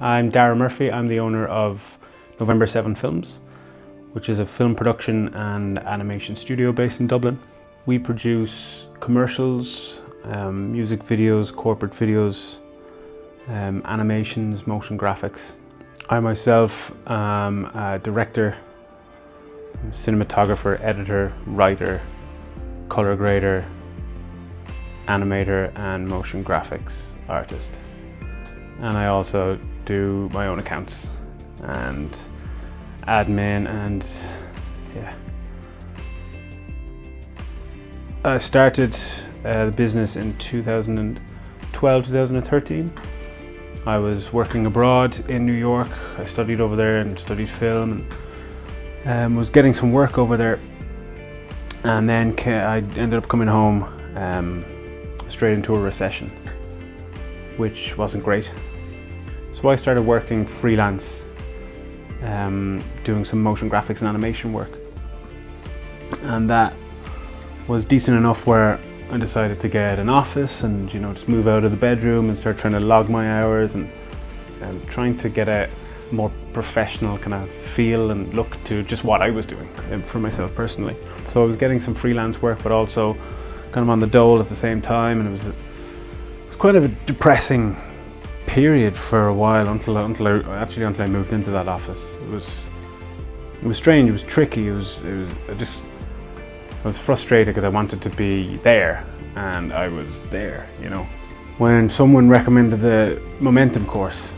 I'm Daragh Murphy. I'm the owner of November 7 Films, which is a film production and animation studio based in Dublin. We produce commercials, um, music videos, corporate videos, um, animations, motion graphics. I myself am a director, cinematographer, editor, writer, color grader, animator and motion graphics artist. And I also do my own accounts and admin and yeah. I started uh, the business in 2012, 2013. I was working abroad in New York. I studied over there and studied film and um, was getting some work over there. And then I ended up coming home um, straight into a recession, which wasn't great. So I started working freelance, um, doing some motion graphics and animation work. And that was decent enough where I decided to get an office and you know just move out of the bedroom and start trying to log my hours and, and trying to get a more professional kind of feel and look to just what I was doing um, for myself personally. So I was getting some freelance work but also kind of on the dole at the same time and it was, quite of a depressing period for a while until until I, actually until I moved into that office. It was it was strange. It was tricky. It was it was I just I was frustrated because I wanted to be there and I was there. You know, when someone recommended the momentum course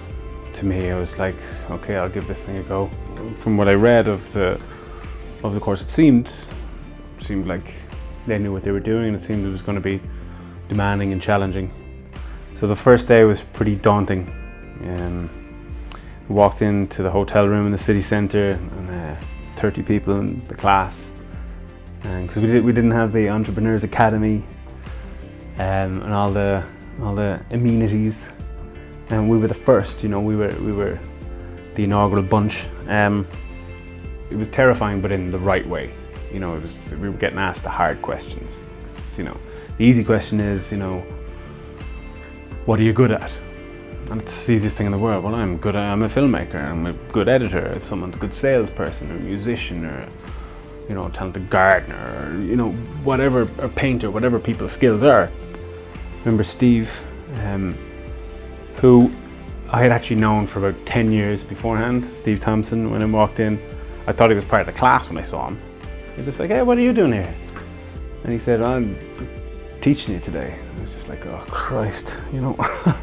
to me, I was like, okay, I'll give this thing a go. From what I read of the of the course, it seemed seemed like they knew what they were doing, and it seemed it was going to be demanding and challenging. So the first day was pretty daunting. Um, walked into the hotel room in the city centre and uh, 30 people in the class. Because we, did, we didn't have the Entrepreneurs Academy um, and all the, all the amenities. And we were the first, you know, we were, we were the inaugural bunch. Um, it was terrifying, but in the right way. You know, it was, we were getting asked the hard questions. You know, the easy question is, you know, what are you good at? And it's the easiest thing in the world. Well, I'm good. I'm a filmmaker. I'm a good editor. If someone's a good salesperson or a musician or you know, talented gardener or you know, whatever, a painter, whatever people's skills are. Remember Steve, um, who I had actually known for about 10 years beforehand, Steve Thompson, when I walked in. I thought he was part of the class when I saw him. He was just like, hey, what are you doing here? And he said, I'm teaching you today. It was just like, oh Christ, you know.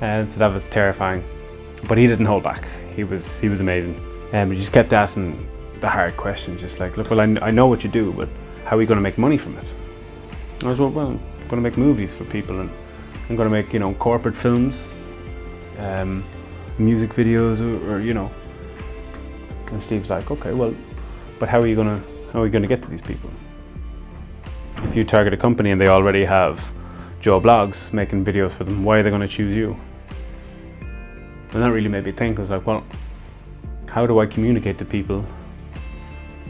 and so that was terrifying. But he didn't hold back. He was he was amazing. And um, he just kept asking the hard questions, just like, look, well, I, I know what you do, but how are you going to make money from it? I was well, well, I'm going to make movies for people, and I'm going to make you know corporate films, um, music videos, or, or you know. And Steve's like, okay, well, but how are you going to how are you going to get to these people? You target a company and they already have Joe Bloggs making videos for them, why are they going to choose you? And that really made me think. I was like, well, how do I communicate to people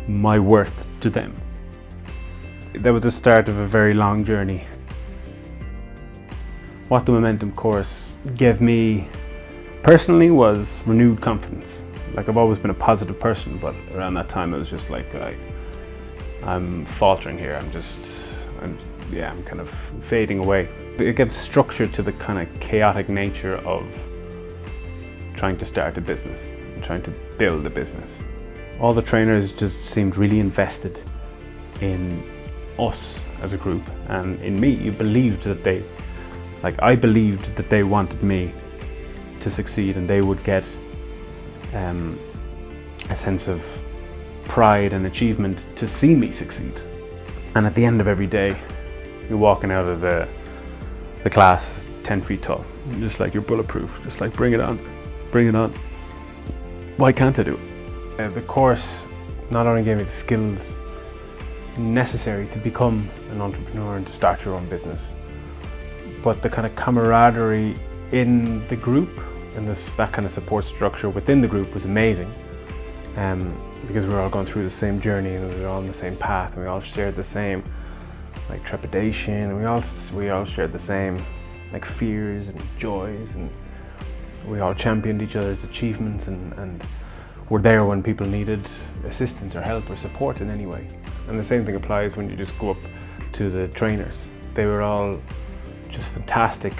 my worth to them? That was the start of a very long journey. What the Momentum course gave me personally was renewed confidence. Like I've always been a positive person, but around that time it was just like I, I'm faltering here. I'm just, I'm, yeah, I'm kind of fading away. It gives structure to the kind of chaotic nature of trying to start a business, trying to build a business. All the trainers just seemed really invested in us as a group and in me. You believed that they, like I believed that they wanted me to succeed and they would get um, a sense of pride and achievement to see me succeed. And at the end of every day, you're walking out of the, the class 10 feet tall, just like you're bulletproof, just like bring it on, bring it on. Why can't I do it? Uh, the course not only gave me the skills necessary to become an entrepreneur and to start your own business, but the kind of camaraderie in the group and this that kind of support structure within the group was amazing. Um, because we were all going through the same journey and we were all on the same path and we all shared the same like trepidation and we all we all shared the same like fears and joys and We all championed each other's achievements and, and were there when people needed assistance or help or support in any way. And the same thing applies when you just go up to the trainers. They were all just fantastic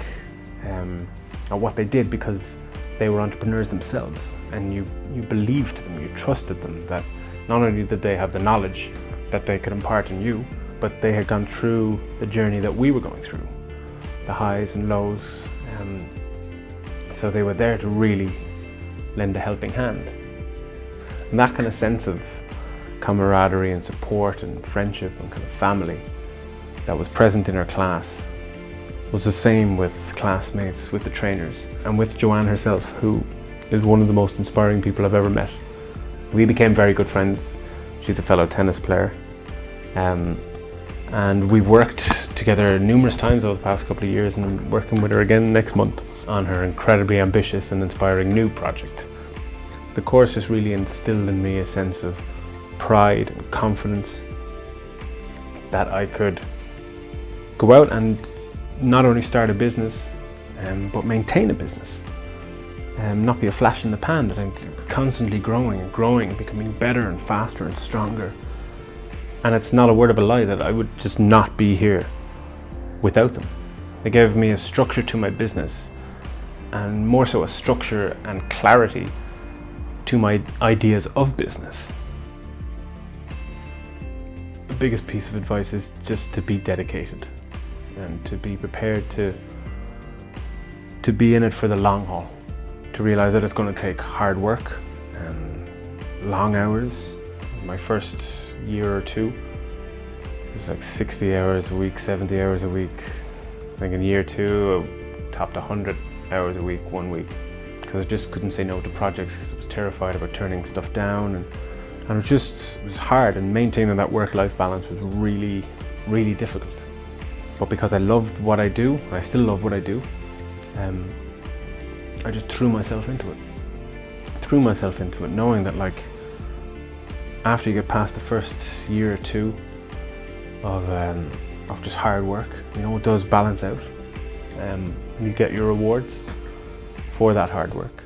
um, at what they did because they were entrepreneurs themselves and you, you believed them, you trusted them that not only did they have the knowledge that they could impart in you, but they had gone through the journey that we were going through, the highs and lows. Um, so they were there to really lend a helping hand. And that kind of sense of camaraderie and support and friendship and kind of family that was present in our class was the same with classmates, with the trainers, and with Joanne herself, who is one of the most inspiring people I've ever met. We became very good friends. She's a fellow tennis player. Um, and we've worked together numerous times over the past couple of years and I'm working with her again next month on her incredibly ambitious and inspiring new project. The course just really instilled in me a sense of pride and confidence that I could go out and not only start a business, um, but maintain a business. Um, not be a flash in the pan, that I'm constantly growing and growing, becoming better and faster and stronger. And it's not a word of a lie that I would just not be here without them. They gave me a structure to my business, and more so a structure and clarity to my ideas of business. The biggest piece of advice is just to be dedicated and to be prepared to to be in it for the long haul to realize that it's going to take hard work and long hours. My first year or two it was like 60 hours a week 70 hours a week. I think in year two I topped 100 hours a week one week because I just couldn't say no to projects because I was terrified about turning stuff down and and it was just it was hard. And maintaining that work-life balance was really really difficult but because I loved what I do, and I still love what I do, um, I just threw myself into it. Threw myself into it, knowing that like after you get past the first year or two of um, of just hard work, you know, it does balance out. Um, you get your rewards for that hard work.